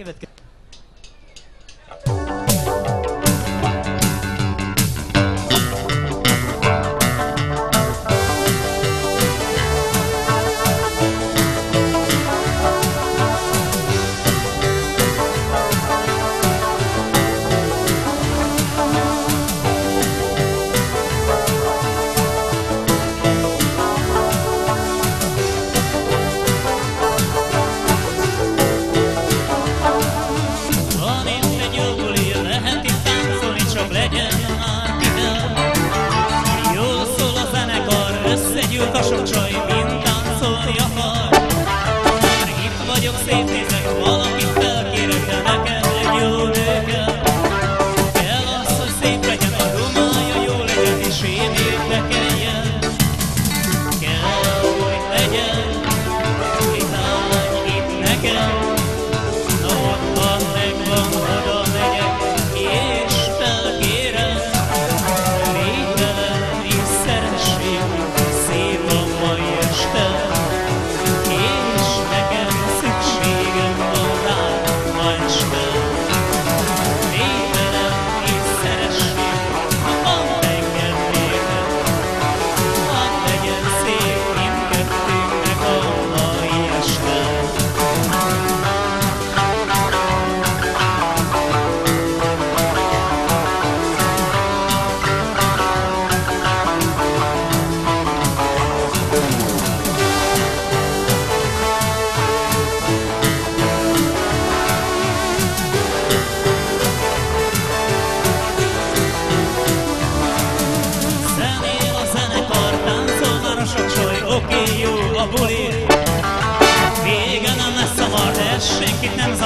Give it. Összegyűlt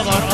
jó